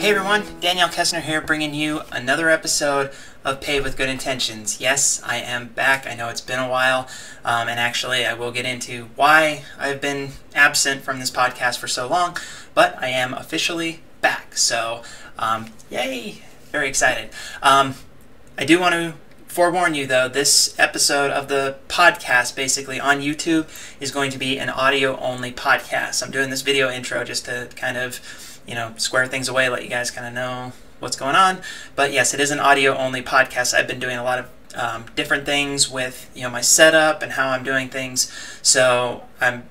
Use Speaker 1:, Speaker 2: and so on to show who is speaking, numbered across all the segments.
Speaker 1: Hey everyone, Danielle Kaessner here, bringing you another episode of Paved with Good Intentions. Yes, I am back. I know it's been a while, um, and actually, I will get into why I've been absent from this podcast for so long, but I am officially back. So, um, yay! Very excited. Um, I do want to forewarn you though, this episode of the podcast, basically on YouTube, is going to be an audio only podcast. I'm doing this video intro just to kind of you know, square things away, let you guys kind of know what's going on. But yes, it is an audio only podcast. I've been doing a lot of um, different things with you know my setup and how I'm doing things. So I'm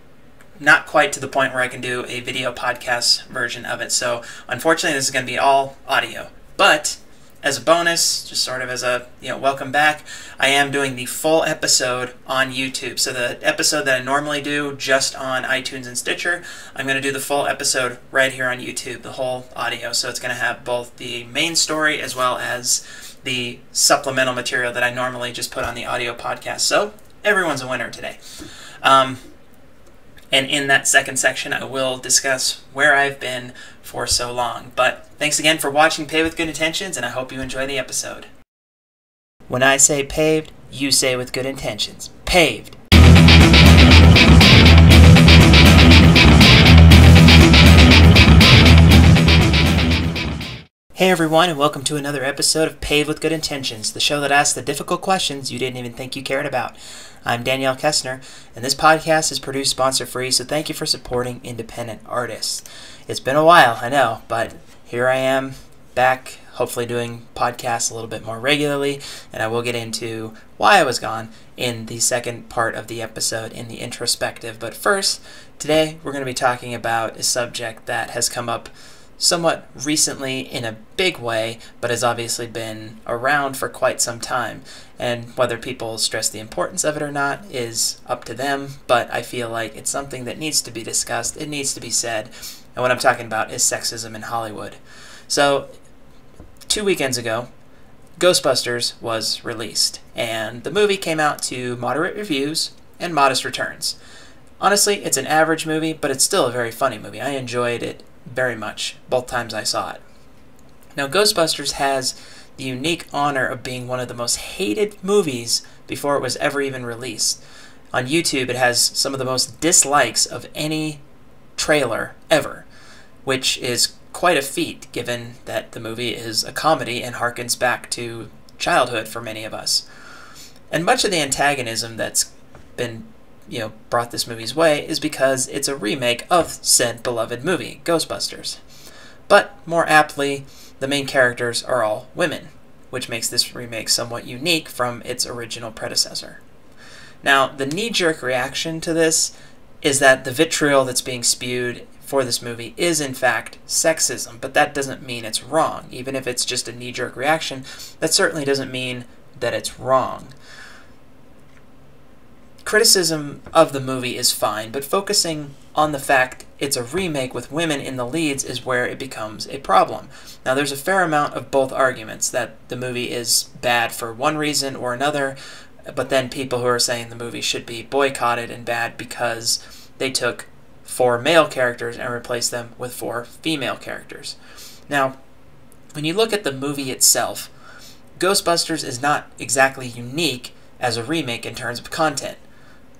Speaker 1: not quite to the point where I can do a video podcast version of it. So unfortunately, this is going to be all audio. But as a bonus, just sort of as a you know welcome back, I am doing the full episode on YouTube. So the episode that I normally do just on iTunes and Stitcher, I'm going to do the full episode right here on YouTube, the whole audio. So it's going to have both the main story as well as the supplemental material that I normally just put on the audio podcast. So everyone's a winner today. Um, and in that second section, I will discuss where I've been for so long. But thanks again for watching Paved with Good Intentions, and I hope you enjoy the episode. When I say paved, you say with good intentions. Paved. Hey everyone, and welcome to another episode of Paved with Good Intentions, the show that asks the difficult questions you didn't even think you cared about. I'm Danielle Kaessner, and this podcast is produced sponsor free, so thank you for supporting independent artists. It's been a while, I know, but here I am back, hopefully doing podcasts a little bit more regularly, and I will get into why I was gone in the second part of the episode in the introspective. But first, today we're going to be talking about a subject that has come up somewhat recently in a big way, but has obviously been around for quite some time. And whether people stress the importance of it or not is up to them, but I feel like it's something that needs to be discussed, it needs to be said. And what I'm talking about is sexism in Hollywood. So, two weekends ago, Ghostbusters was released, and the movie came out to moderate reviews and modest returns. Honestly, it's an average movie, but it's still a very funny movie. I enjoyed it very much, both times I saw it. Now, Ghostbusters has the unique honor of being one of the most hated movies before it was ever even released. On YouTube, it has some of the most dislikes of any trailer ever, which is quite a feat given that the movie is a comedy and harkens back to childhood for many of us. And much of the antagonism that's been you know brought this movie's way is because it's a remake of said beloved movie, Ghostbusters. But more aptly, the main characters are all women, which makes this remake somewhat unique from its original predecessor. Now, the knee-jerk reaction to this is that the vitriol that's being spewed for this movie is in fact sexism, but that doesn't mean it's wrong. Even if it's just a knee-jerk reaction, that certainly doesn't mean that it's wrong criticism of the movie is fine, but focusing on the fact it's a remake with women in the leads is where it becomes a problem. Now, there's a fair amount of both arguments that the movie is bad for one reason or another, but then people who are saying the movie should be boycotted and bad because they took four male characters and replaced them with four female characters. Now, when you look at the movie itself, Ghostbusters is not exactly unique as a remake in terms of content.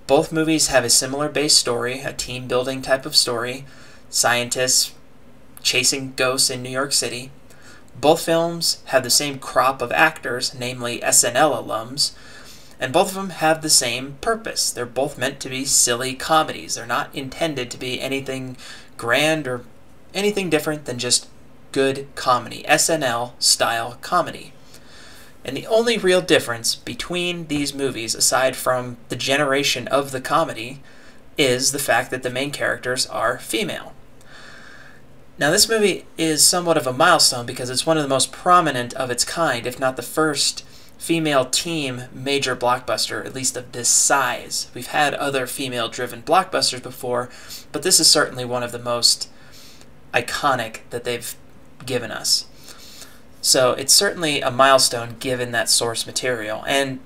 Speaker 1: Both movies have a similar base story, a team building type of story, scientists chasing ghosts in New York City. Both films have the same crop of actors, namely SNL alums, and both of them have the same purpose. They're both meant to be silly comedies. They're not intended to be anything grand or anything different than just good comedy, SNL style comedy. And the only real difference between these movies, aside from the generation of the comedy, is the fact that the main characters are female. Now, this movie is somewhat of a milestone because it's one of the most prominent of its kind, if not the first female team major blockbuster, at least of this size. We've had other female driven blockbusters before, but this is certainly one of the most iconic that they've given us. So it's certainly a milestone given that source material. And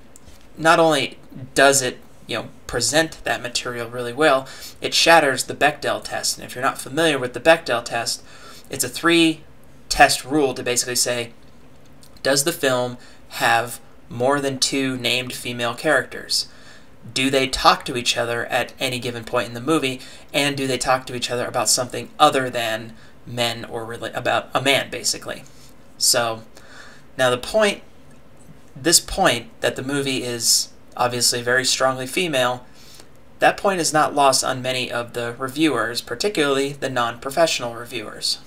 Speaker 1: not only does it, you know, present that material really well, it shatters the Bechdel test. And if you're not familiar with the Bechdel test, it's a three test rule to basically say, does the film have more than two named female characters? Do they talk to each other at any given point in the movie? And do they talk to each other about something other than men or about a man, basically? So, now the point, this point that the movie is obviously very strongly female, that point is not lost on many of the reviewers, particularly the non professional reviewers.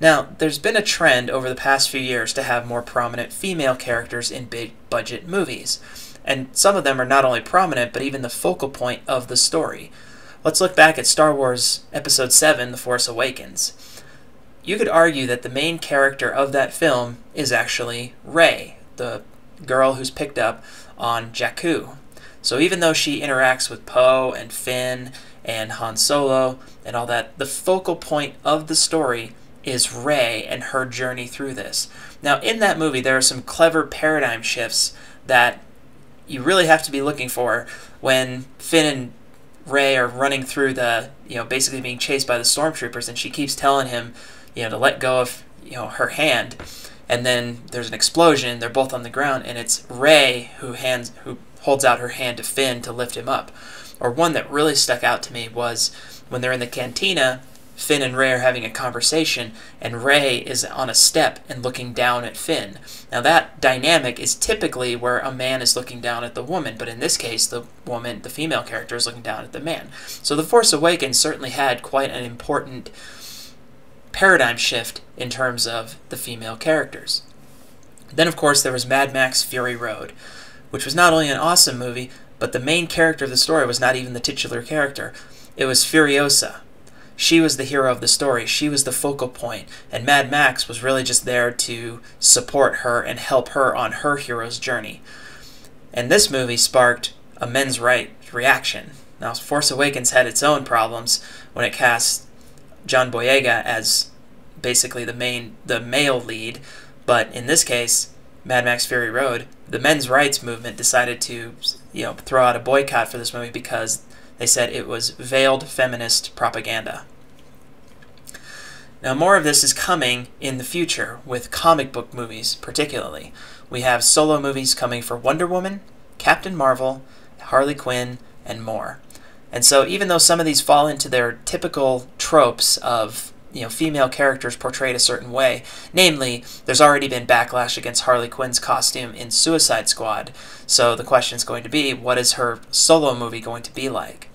Speaker 1: Now, there's been a trend over the past few years to have more prominent female characters in big budget movies, and some of them are not only prominent, but even the focal point of the story. Let's look back at Star Wars Episode 7 The Force Awakens. You could argue that the main character of that film is actually Rey, the girl who's picked up on Jakku. So even though she interacts with Poe and Finn and Han Solo and all that, the focal point of the story is Rey and her journey through this. Now, in that movie, there are some clever paradigm shifts that you really have to be looking for when Finn and Rey are running through the, you know, basically being chased by the stormtroopers, and she keeps telling him, you know, to let go of, you know, her hand. And then there's an explosion. They're both on the ground, and it's Rey who hands who holds out her hand to Finn to lift him up. Or one that really stuck out to me was when they're in the cantina Finn and Rey are having a conversation, and Rey is on a step and looking down at Finn. Now, that dynamic is typically where a man is looking down at the woman, but in this case, the woman, the female character, is looking down at the man. So, The Force Awakens certainly had quite an important paradigm shift in terms of the female characters. Then, of course, there was Mad Max Fury Road, which was not only an awesome movie, but the main character of the story was not even the titular character. It was Furiosa, she was the hero of the story. She was the focal point, and Mad Max was really just there to support her and help her on her hero's journey. And this movie sparked a men's right reaction. Now, Force Awakens had its own problems when it cast John Boyega as basically the main the male lead, but in this case, Mad Max Fury Road, the men's rights movement decided to, you know, throw out a boycott for this movie because they said it was veiled feminist propaganda. Now, more of this is coming in the future with comic book movies, particularly. We have solo movies coming for Wonder Woman, Captain Marvel, Harley Quinn, and more. And so, even though some of these fall into their typical tropes of you know female characters portrayed a certain way, namely, there's already been backlash against Harley Quinn's costume in Suicide Squad. So the question is going to be, what is her solo movie going to be like?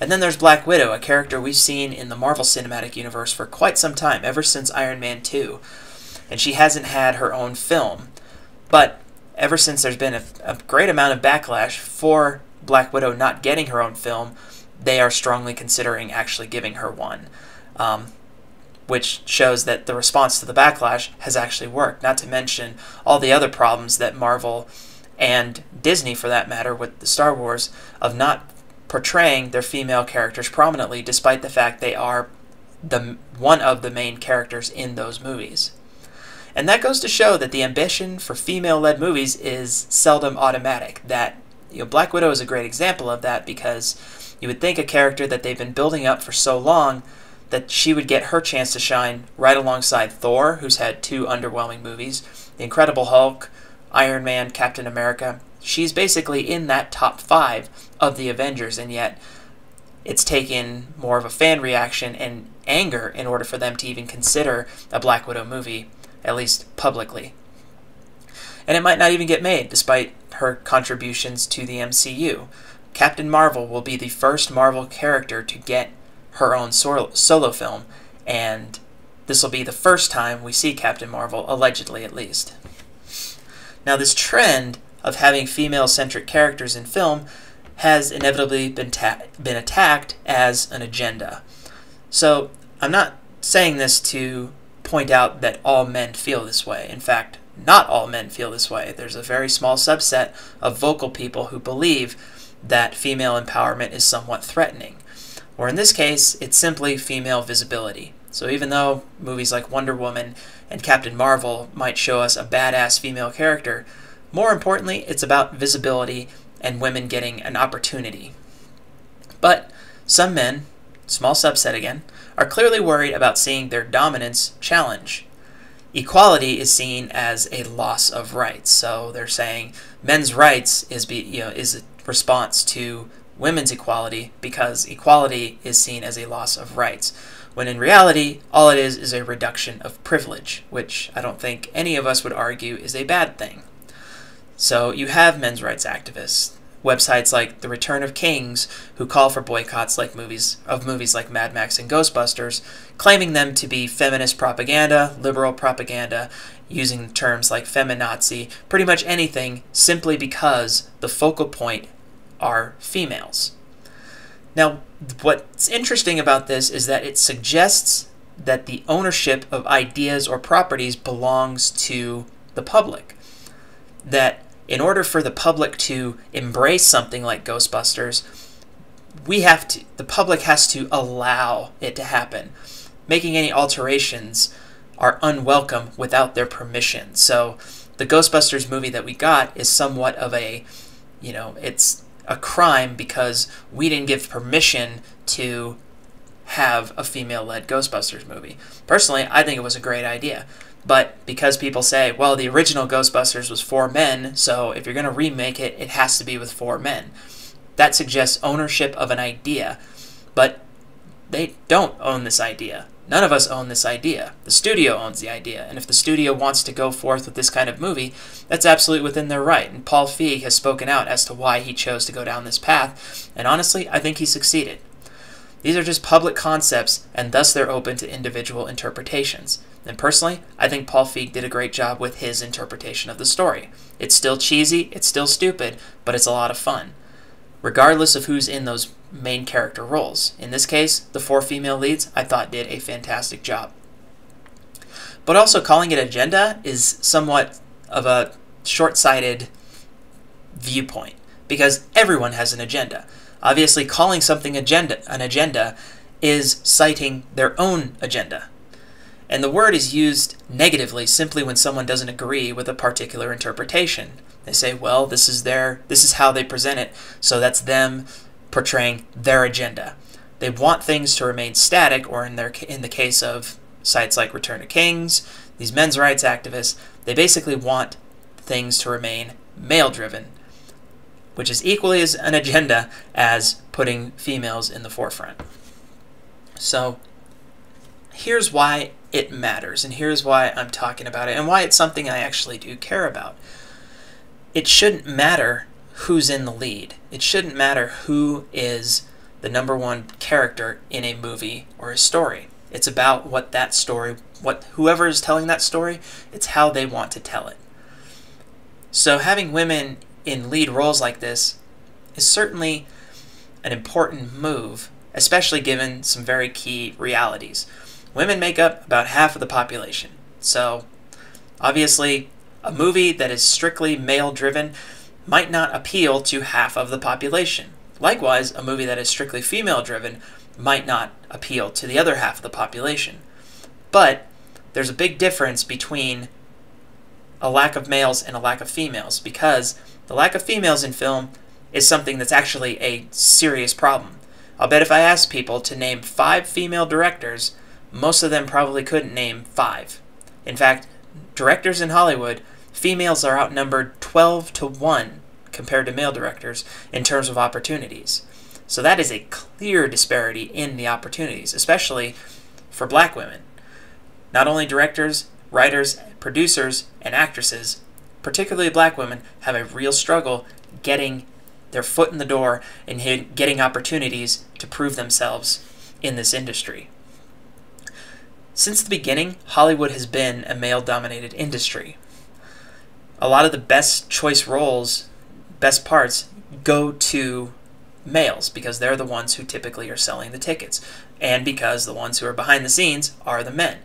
Speaker 1: And then there's Black Widow, a character we've seen in the Marvel Cinematic Universe for quite some time, ever since Iron Man 2. And she hasn't had her own film. But ever since there's been a, a great amount of backlash for Black Widow not getting her own film, they are strongly considering actually giving her one. Um, which shows that the response to the backlash has actually worked, not to mention all the other problems that Marvel and Disney, for that matter, with the Star Wars, of not portraying their female characters prominently, despite the fact they are the one of the main characters in those movies. And that goes to show that the ambition for female-led movies is seldom automatic. That you know, Black Widow is a great example of that because you would think a character that they've been building up for so long that she would get her chance to shine right alongside Thor, who's had two underwhelming movies, The Incredible Hulk, Iron Man, Captain America, she's basically in that top five of the Avengers, and yet it's taken more of a fan reaction and anger in order for them to even consider a Black Widow movie, at least publicly. And it might not even get made, despite her contributions to the MCU. Captain Marvel will be the first Marvel character to get her own solo film, and this will be the first time we see Captain Marvel, allegedly at least. Now, this trend of having female centric characters in film has inevitably been, been attacked as an agenda. So I'm not saying this to point out that all men feel this way. In fact, not all men feel this way. There's a very small subset of vocal people who believe that female empowerment is somewhat threatening. Or in this case, it's simply female visibility. So even though movies like Wonder Woman and Captain Marvel might show us a badass female character, more importantly, it's about visibility and women getting an opportunity. But some men, small subset again, are clearly worried about seeing their dominance challenge. Equality is seen as a loss of rights. So they're saying men's rights is be, you know is a response to women's equality because equality is seen as a loss of rights. When in reality, all it is is a reduction of privilege, which I don't think any of us would argue is a bad thing. So you have men's rights activists, websites like The Return of Kings, who call for boycotts like movies of movies like Mad Max and Ghostbusters, claiming them to be feminist propaganda, liberal propaganda, using terms like feminazi, pretty much anything, simply because the focal point are females. Now, what's interesting about this is that it suggests that the ownership of ideas or properties belongs to the public. That in order for the public to embrace something like Ghostbusters, we have to the public has to allow it to happen. Making any alterations are unwelcome without their permission. So the Ghostbusters movie that we got is somewhat of a, you know, it's a crime because we didn't give permission to have a female-led Ghostbusters movie. Personally, I think it was a great idea. But because people say, well, the original Ghostbusters was four men, so if you're going to remake it, it has to be with four men. That suggests ownership of an idea. But they don't own this idea. None of us own this idea. The studio owns the idea, and if the studio wants to go forth with this kind of movie, that's absolutely within their right. And Paul Feig has spoken out as to why he chose to go down this path, and honestly, I think he succeeded. These are just public concepts, and thus they're open to individual interpretations. And personally, I think Paul Feig did a great job with his interpretation of the story. It's still cheesy, it's still stupid, but it's a lot of fun, regardless of who's in those main character roles. In this case, the four female leads I thought did a fantastic job. But also calling it agenda is somewhat of a short-sighted viewpoint because everyone has an agenda. Obviously, calling something agenda an agenda is citing their own agenda. And the word is used negatively simply when someone doesn't agree with a particular interpretation. They say, well, this is their this is how they present it, so that's them portraying their agenda. They want things to remain static, or in their in the case of sites like Return to Kings, these men's rights activists, they basically want things to remain male driven, which is equally as an agenda as putting females in the forefront. So here's why it matters, and here's why I'm talking about it, and why it's something I actually do care about. It shouldn't matter who's in the lead. It shouldn't matter who is the number one character in a movie or a story. It's about what that story, what whoever is telling that story, it's how they want to tell it. So having women in lead roles like this is certainly an important move, especially given some very key realities. Women make up about half of the population. So obviously a movie that is strictly male driven might not appeal to half of the population. Likewise, a movie that is strictly female driven might not appeal to the other half of the population. But there's a big difference between a lack of males and a lack of females because the lack of females in film is something that's actually a serious problem. I'll bet if I asked people to name five female directors, most of them probably couldn't name five. In fact, directors in Hollywood females are outnumbered 12 to 1 compared to male directors in terms of opportunities. So that is a clear disparity in the opportunities, especially for black women. Not only directors, writers, producers, and actresses, particularly black women, have a real struggle getting their foot in the door and getting opportunities to prove themselves in this industry. Since the beginning, Hollywood has been a male dominated industry a lot of the best choice roles, best parts, go to males because they're the ones who typically are selling the tickets, and because the ones who are behind the scenes are the men.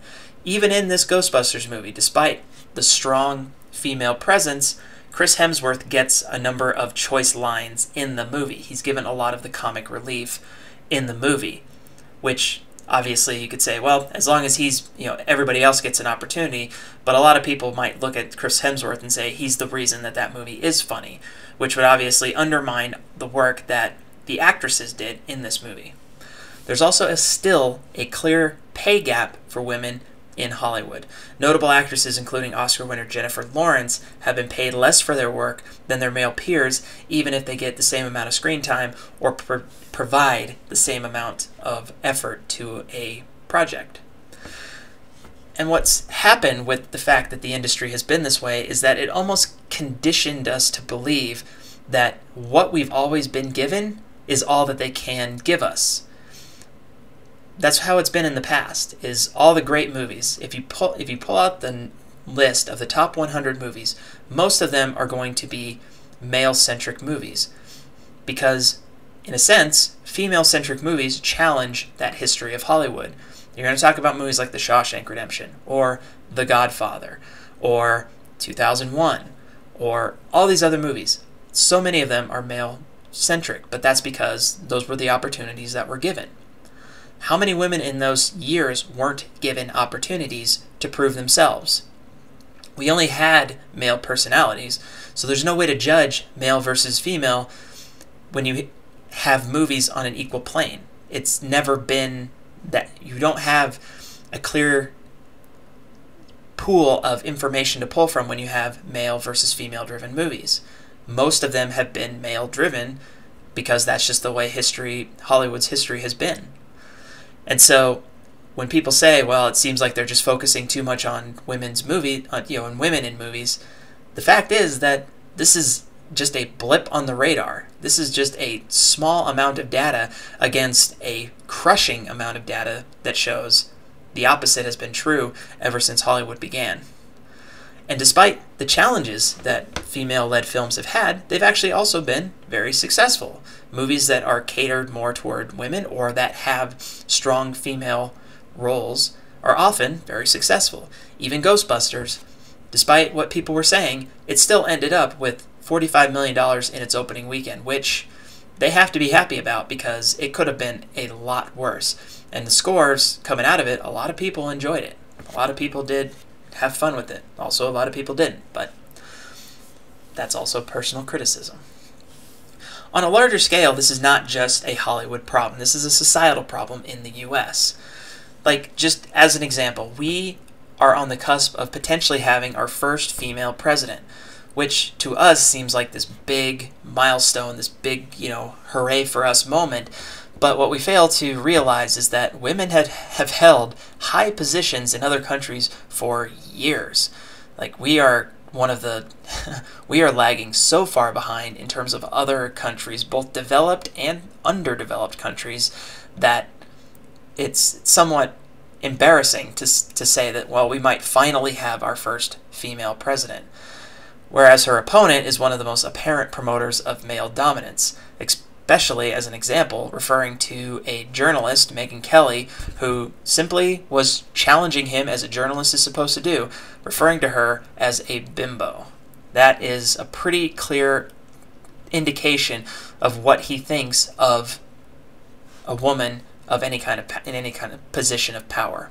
Speaker 1: Even in this Ghostbusters movie, despite the strong female presence, Chris Hemsworth gets a number of choice lines in the movie. He's given a lot of the comic relief in the movie, which obviously you could say, well, as long as he's, you know, everybody else gets an opportunity, but a lot of people might look at Chris Hemsworth and say he's the reason that that movie is funny, which would obviously undermine the work that the actresses did in this movie. there's also a, still a clear pay gap for women in Hollywood. Notable actresses, including Oscar winner Jennifer Lawrence, have been paid less for their work than their male peers, even if they get the same amount of screen time or pro- provide the same amount of effort to a project. And what's happened with the fact that the industry has been this way is that it almost conditioned us to believe that what we've always been given is all that they can give us. That's how it's been in the past. Is all the great movies. If you pull if you pull out the list of the top 100 movies, most of them are going to be male-centric movies because in a sense, female-centric movies challenge that history of Hollywood. You're going to talk about movies like The Shawshank Redemption or The Godfather or 2001 or all these other movies. So many of them are male centric, but that's because those were the opportunities that were given. How many women in those years weren't given opportunities to prove themselves? We only had male personalities, so there's no way to judge male versus female when you have movies on an equal plane. It's never been that you don't have a clear pool of information to pull from when you have male versus female driven movies. Most of them have been male driven because that's just the way history, Hollywood's history has been. And so when people say, well, it seems like they're just focusing too much on women's movie, on, you know, on women in movies, the fact is that this is just a blip on the radar. This is just a small amount of data against a crushing amount of data that shows the opposite has been true ever since Hollywood began. And despite the challenges that female led films have had, they've actually also been very successful. Movies that are catered more toward women or that have strong female roles are often very successful. Even Ghostbusters, despite what people were saying, it still ended up with $45 million in its opening weekend, which they have to be happy about because it could have been a lot worse. And the scores coming out of it, a lot of people enjoyed it. A lot of people did have fun with it. Also, a lot of people didn't, but that's also personal criticism. On a larger scale, this is not just a Hollywood problem. This is a societal problem in the US. Like, just as an example, we are on the cusp of potentially having our first female president, which to us seems like this big milestone, this big, you know, hooray for us moment. But what we fail to realize is that women had, have held high positions in other countries for years. Like we are one of the we are lagging so far behind in terms of other countries, both developed and underdeveloped countries, that it's somewhat embarrassing to to say that well we might finally have our first female president whereas her opponent is one of the most apparent promoters of male dominance especially as an example, referring to a journalist, Megyn Kelly, who simply was challenging him as a journalist is supposed to do, referring to her as a bimbo. That is a pretty clear indication of what he thinks of a woman of any kind of in any kind of position of power.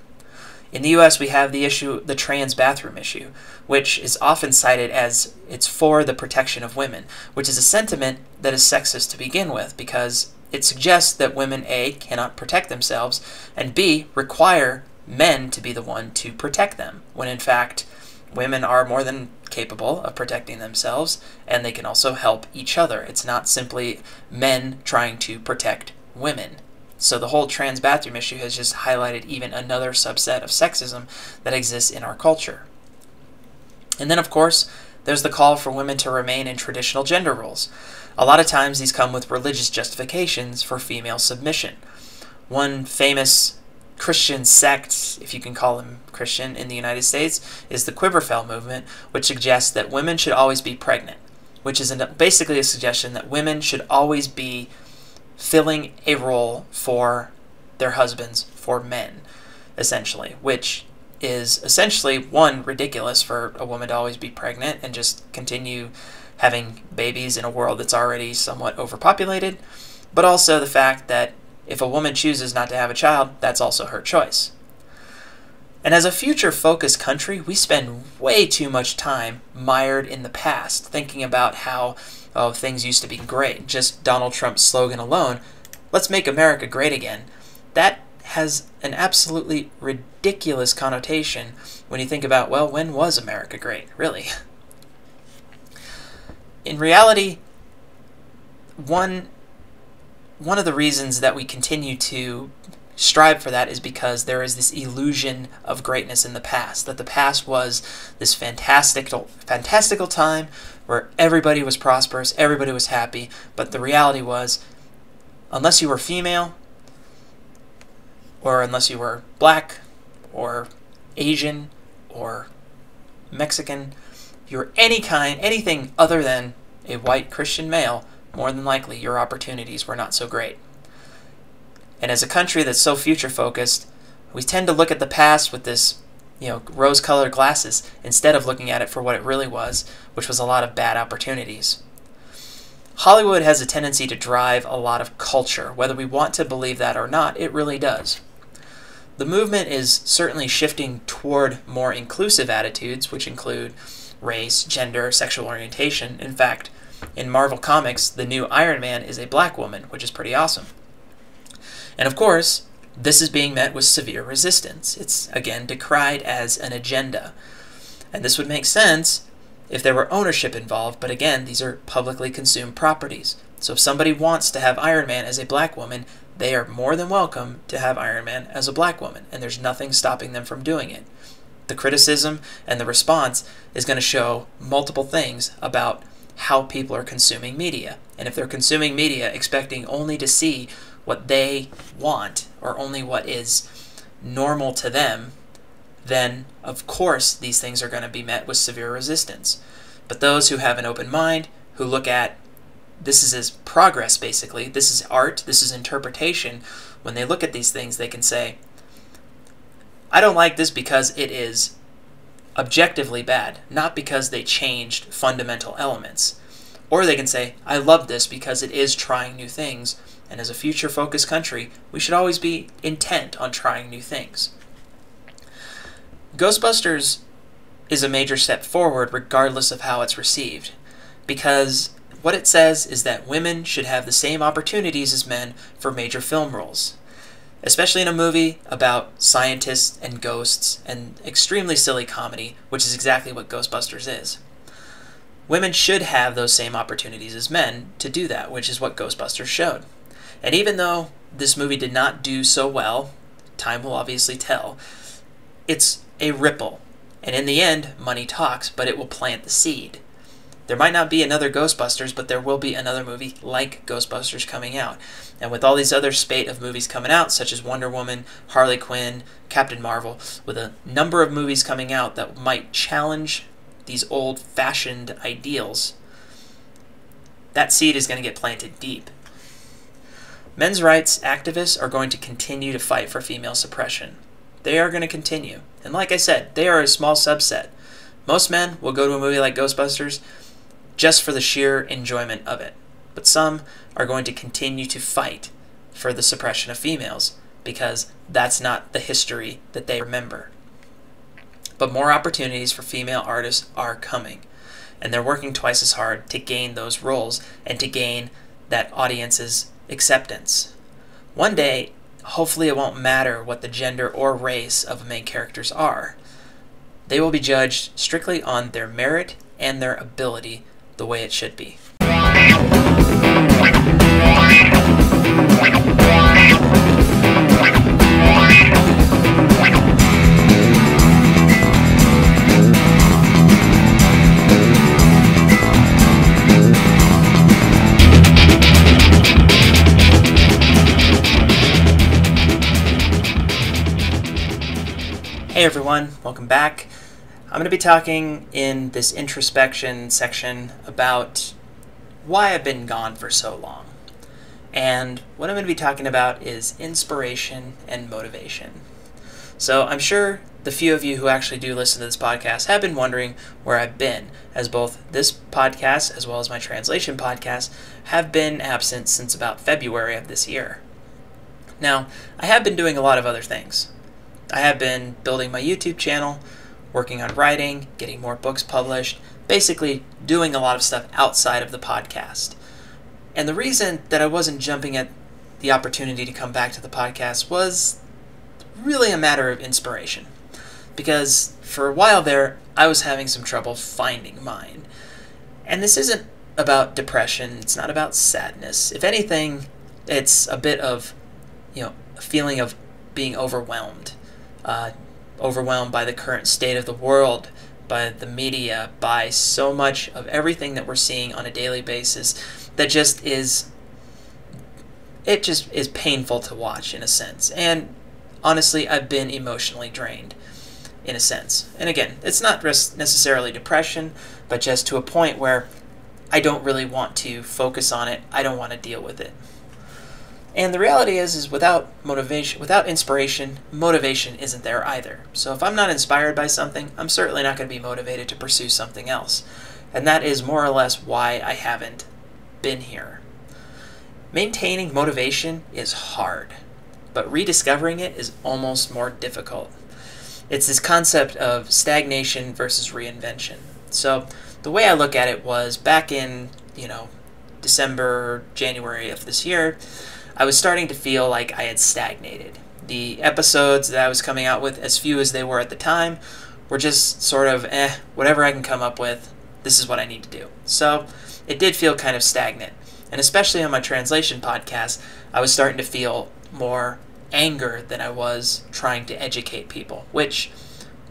Speaker 1: In the US, we have the issue, the trans bathroom issue, which is often cited as it's for the protection of women, which is a sentiment that is sexist to begin with because it suggests that women A cannot protect themselves and B require men to be the one to protect them, when in fact women are more than capable of protecting themselves and they can also help each other. It's not simply men trying to protect women. So the whole trans bathroom issue has just highlighted even another subset of sexism that exists in our culture. And then, of course, there's the call for women to remain in traditional gender roles. A lot of times these come with religious justifications for female submission. One famous Christian sect, if you can call them Christian, in the United States is the Quiverfull movement, which suggests that women should always be pregnant, which is basically a suggestion that women should always be filling a role for their husbands, for men, essentially, which is essentially one ridiculous for a woman to always be pregnant and just continue having babies in a world that's already somewhat overpopulated, but also the fact that if a woman chooses not to have a child, that's also her choice. And as a future focused country, we spend way too much time mired in the past, thinking about how oh, things used to be great. Just Donald Trump's slogan alone, let's make America great again, that has an absolutely ridiculous connotation when you think about, well, when was America great, really? In reality, one one of the reasons that we continue to strive for that is because there is this illusion of greatness in the past that the past was this fantastical fantastical time where everybody was prosperous everybody was happy but the reality was unless you were female or unless you were black or asian or mexican if you were any kind anything other than a white christian male more than likely your opportunities were not so great. And as a country that's so future focused, we tend to look at the past with this, you know, rose colored glasses instead of looking at it for what it really was, which was a lot of bad opportunities. Hollywood has a tendency to drive a lot of culture. Whether we want to believe that or not, it really does. The movement is certainly shifting toward more inclusive attitudes, which include race, gender, sexual orientation. In fact, in Marvel Comics, the new Iron Man is a black woman, which is pretty awesome. And of course, this is being met with severe resistance. It's, again, decried as an agenda. And this would make sense if there were ownership involved, but again, these are publicly consumed properties. So if somebody wants to have Iron Man as a black woman, they are more than welcome to have Iron Man as a black woman, and there's nothing stopping them from doing it. The criticism and the response is going to show multiple things about how people are consuming media. And if they're consuming media expecting only to see what they want or only what is normal to them, then of course these things are going to be met with severe resistance. But those who have an open mind, who look at this is as progress basically, this is art, this is interpretation, when they look at these things, they can say, I don't like this because it is objectively bad, not because they changed fundamental elements. Or they can say, I love this because it is trying new things, and as a future focused country, we should always be intent on trying new things. Ghostbusters is a major step forward regardless of how it's received, because what it says is that women should have the same opportunities as men for major film roles especially in a movie about scientists and ghosts and extremely silly comedy, which is exactly what Ghostbusters is. Women should have those same opportunities as men to do that, which is what Ghostbusters showed. And even though this movie did not do so well, time will obviously tell, it's a ripple. And in the end, money talks, but it will plant the seed. There might not be another Ghostbusters, but there will be another movie like Ghostbusters coming out. And with all these other spate of movies coming out, such as Wonder Woman, Harley Quinn, Captain Marvel, with a number of movies coming out that might challenge these old fashioned ideals, that seed is going to get planted deep. Men's rights activists are going to continue to fight for female suppression. They are going to continue. And like I said, they are a small subset. Most men will go to a movie like Ghostbusters just for the sheer enjoyment of it but some are going to continue to fight for the suppression of females because that's not the history that they remember. But more opportunities for female artists are coming, and they're working twice as hard to gain those roles and to gain that audience's acceptance. One day, hopefully, it won't matter what the gender or race of the main characters are. They will be judged strictly on their merit and their ability the way it should be. Hey everyone, welcome back. I'm going to be talking in this introspection section about why I've been gone for so long. And what I'm going to be talking about is inspiration and motivation. So I'm sure the few of you who actually do listen to this podcast have been wondering where I've been, as both this podcast as well as my translation podcast have been absent since about February of this year. Now, I have been doing a lot of other things. I have been building my YouTube channel, working on writing, getting more books published, basically doing a lot of stuff outside of the podcast. And the reason that I wasn't jumping at the opportunity to come back to the podcast was really a matter of inspiration. Because for a while there, I was having some trouble finding mine. And this isn't about depression, it's not about sadness. If anything, it's a bit of, you know, a feeling of being overwhelmed. Uh, overwhelmed by the current state of the world, by the media, by so much of everything that we're seeing on a daily basis that just is it just is painful to watch in a sense. And honestly, I've been emotionally drained in a sense. And again, it's not necessarily depression, but just to a point where I don't really want to focus on it. I don't want to deal with it. And the reality is is without motivation, without inspiration, motivation isn't there either. So if I'm not inspired by something, I'm certainly not going to be motivated to pursue something else. And that is more or less why I haven't been here. Maintaining motivation is hard, but rediscovering it is almost more difficult. It's this concept of stagnation versus reinvention. So the way I look at it was back in, you know, December, January of this year, I was starting to feel like I had stagnated. The episodes that I was coming out with, as few as they were at the time, were just sort of, eh, whatever I can come up with, this is what I need to do. So it did feel kind of stagnant. And especially on my translation podcast, I was starting to feel more anger than I was trying to educate people, which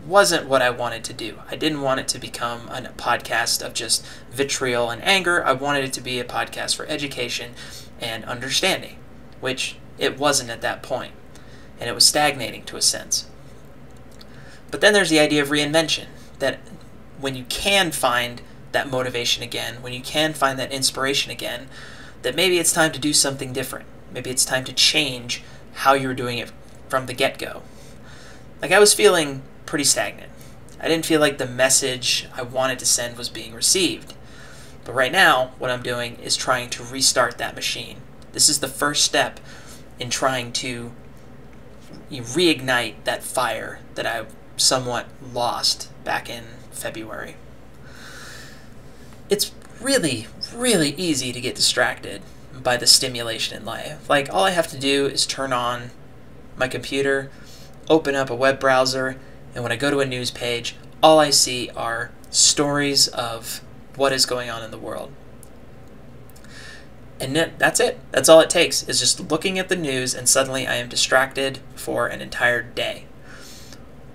Speaker 1: wasn't what I wanted to do. I didn't want it to become a podcast of just vitriol and anger. I wanted it to be a podcast for education and understanding, which it wasn't at that point, and it was stagnating to a sense. But then there's the idea of reinvention that when you can find that motivation again, when you can find that inspiration again, that maybe it's time to do something different. Maybe it's time to change how you're doing it from the get go. Like, I was feeling pretty stagnant. I didn't feel like the message I wanted to send was being received. But right now, what I'm doing is trying to restart that machine. This is the first step in trying to reignite that fire that I somewhat lost back in February it's really, really easy to get distracted by the stimulation in life. Like, all I have to do is turn on my computer, open up a web browser, and when I go to a news page, all I see are stories of what is going on in the world. And that's it. That's all it takes, is just looking at the news, and suddenly I am distracted for an entire day.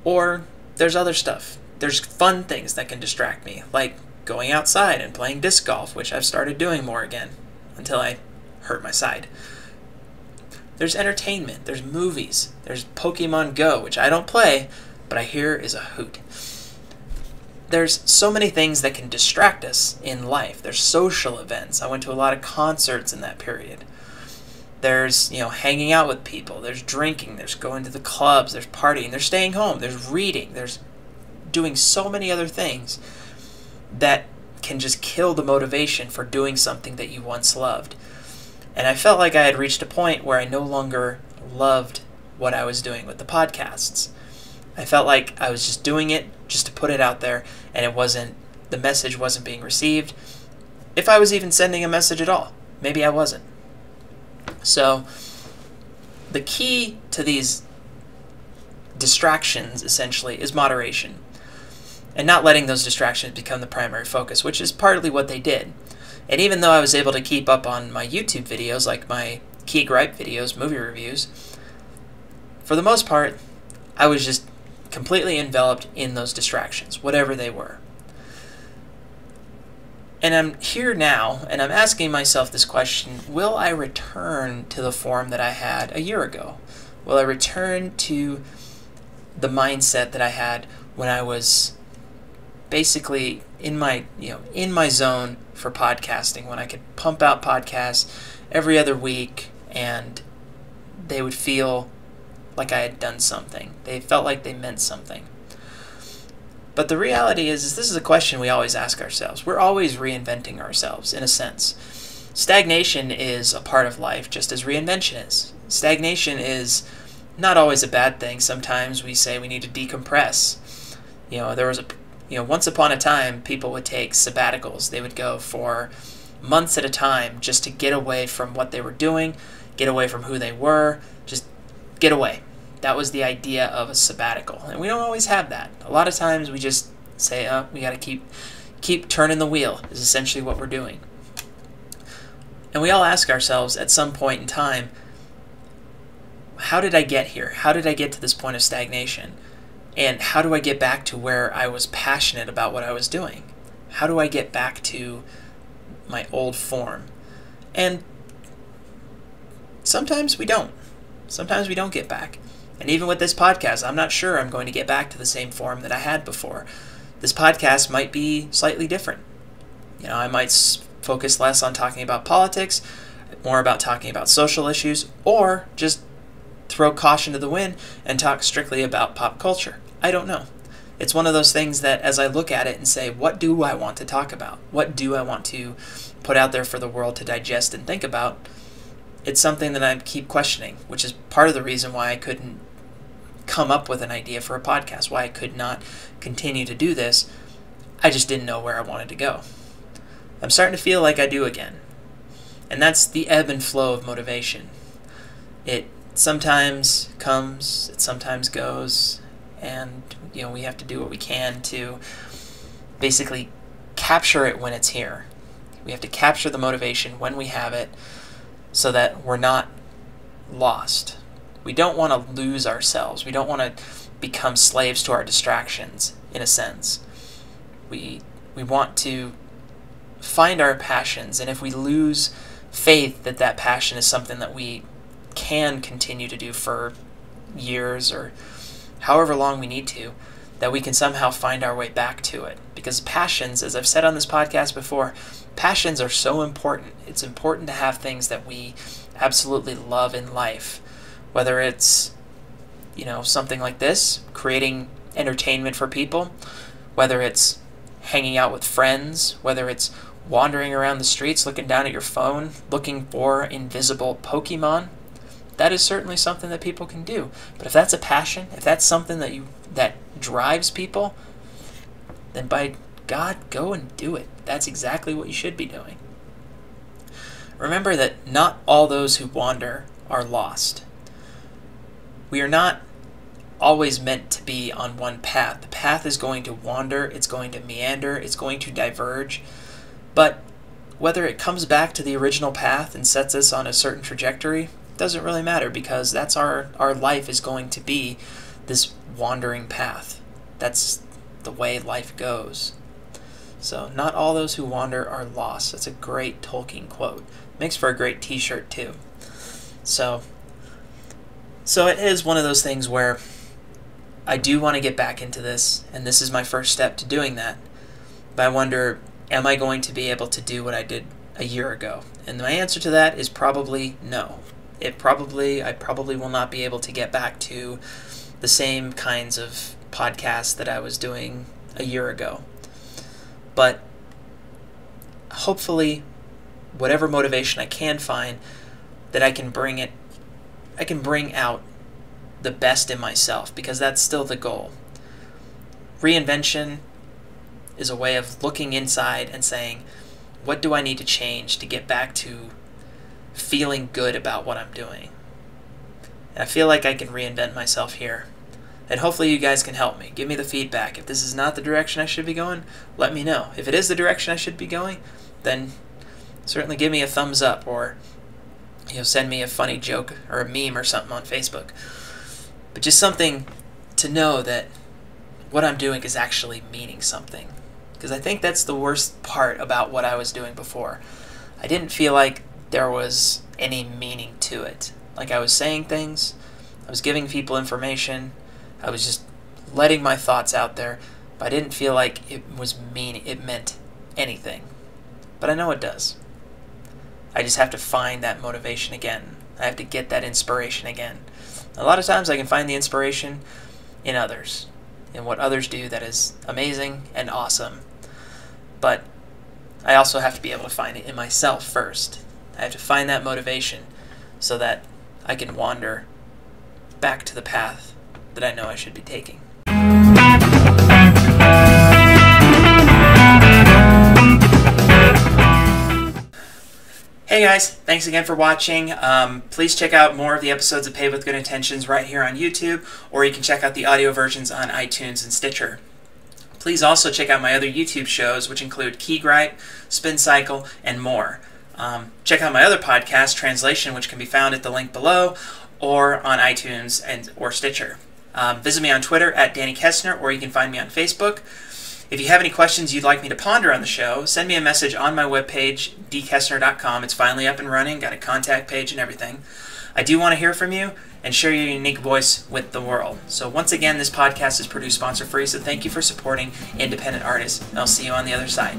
Speaker 1: Or there's other stuff. There's fun things that can distract me, like going outside and playing disc golf, which I've started doing more again until I hurt my side. There's entertainment, there's movies, there's Pokemon Go, which I don't play, but I hear is a hoot. There's so many things that can distract us in life. There's social events. I went to a lot of concerts in that period. There's, you know, hanging out with people. There's drinking. There's going to the clubs. There's partying. There's staying home. There's reading. There's doing so many other things that can just kill the motivation for doing something that you once loved. And I felt like I had reached a point where I no longer loved what I was doing with the podcasts. I felt like I was just doing it just to put it out there and it wasn't the message wasn't being received. If I was even sending a message at all, maybe I wasn't. So the key to these distractions essentially is moderation and not letting those distractions become the primary focus, which is partly what they did. And even though I was able to keep up on my YouTube videos, like my key gripe videos, movie reviews, for the most part, I was just completely enveloped in those distractions, whatever they were. And I'm here now, and I'm asking myself this question Will I return to the form that I had a year ago? Will I return to the mindset that I had when I was basically in my you know in my zone for podcasting when I could pump out podcasts every other week and they would feel like I had done something. They felt like they meant something. But the reality is, is this is a question we always ask ourselves. We're always reinventing ourselves in a sense. Stagnation is a part of life just as reinvention is. Stagnation is not always a bad thing. Sometimes we say we need to decompress. You know, there was a you know, once upon a time, people would take sabbaticals. They would go for months at a time just to get away from what they were doing get away from who they were, just get away. That was the idea of a sabbatical. And we don't always have that. A lot of times we just say, oh, we got to keep keep turning the wheel is essentially what we're doing. And we all ask ourselves at some point in time, how did I get here? How did I get to this point of stagnation? And how do I get back to where I was passionate about what I was doing? How do I get back to my old form? And sometimes we don't. Sometimes we don't get back. And even with this podcast, I'm not sure I'm going to get back to the same form that I had before. This podcast might be slightly different. You know, I might focus less on talking about politics, more about talking about social issues, or just throw caution to the wind and talk strictly about pop culture. I don't know. It's one of those things that as I look at it and say, what do I want to talk about? What do I want to put out there for the world to digest and think about? It's something that I keep questioning, which is part of the reason why I couldn't come up with an idea for a podcast, why I could not continue to do this. I just didn't know where I wanted to go. I'm starting to feel like I do again. And that's the ebb and flow of motivation. It sometimes comes, it sometimes goes, and you know, we have to do what we can to basically capture it when it's here. We have to capture the motivation when we have it so that we're not lost. We don't want to lose ourselves. We don't want to become slaves to our distractions in a sense. We we want to find our passions and if we lose faith that that passion is something that we can continue to do for years or however long we need to, that we can somehow find our way back to it. Because passions, as I've said on this podcast before, passions are so important. It's important to have things that we absolutely love in life. Whether it's, you know, something like this, creating entertainment for people, whether it's hanging out with friends, whether it's wandering around the streets looking down at your phone, looking for invisible Pokemon, that is certainly something that people can do. But if that's a passion, if that's something that you that drives people, then by God, go and do it. That's exactly what you should be doing. Remember that not all those who wander are lost. We are not always meant to be on one path. The path is going to wander, it's going to meander, it's going to diverge. But whether it comes back to the original path and sets us on a certain trajectory doesn't really matter because that's our our life is going to be this wandering path. That's the way life goes. So, not all those who wander are lost. That's a great Tolkien quote. Makes for a great t-shirt too. So, so it is one of those things where I do want to get back into this, and this is my first step to doing that. But I wonder, am I going to be able to do what I did a year ago? And my answer to that is probably no it probably I probably will not be able to get back to the same kinds of podcasts that I was doing a year ago. But hopefully whatever motivation I can find that I can bring it I can bring out the best in myself because that's still the goal. Reinvention is a way of looking inside and saying, what do I need to change to get back to feeling good about what I'm doing. And I feel like I can reinvent myself here. And hopefully you guys can help me. Give me the feedback. If this is not the direction I should be going, let me know. If it is the direction I should be going, then certainly give me a thumbs up or you know send me a funny joke or a meme or something on Facebook. But just something to know that what I'm doing is actually meaning something. Because I think that's the worst part about what I was doing before. I didn't feel like there was any meaning to it. Like I was saying things, I was giving people information, I was just letting my thoughts out there, but I didn't feel like it was mean it meant anything. But I know it does. I just have to find that motivation again. I have to get that inspiration again. A lot of times I can find the inspiration in others, in what others do that is amazing and awesome. But I also have to be able to find it in myself first. I have to find that motivation so that I can wander back to the path that I know I should be taking. Hey guys, thanks again for watching. Um, please check out more of the episodes of Paved with Good Intentions right here on YouTube, or you can check out the audio versions on iTunes and Stitcher. Please also check out my other YouTube shows, which include Key Gripe, Spin Cycle, and more. Um, check out my other podcast, Translation, which can be found at the link below, or on iTunes and or Stitcher. Um, visit me on Twitter at Danny Kaessner, or you can find me on Facebook. If you have any questions you'd like me to ponder on the show, send me a message on my webpage, dkaessner.com. It's finally up and running, got a contact page and everything. I do want to hear from you and share your unique voice with the world. So, once again, this podcast is produced sponsor free, so thank you for supporting independent artists. I'll see you on the other side.